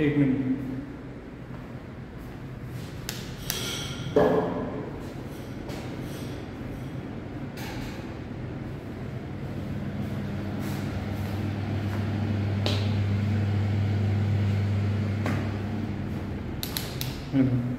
एक minute Mm-hmm.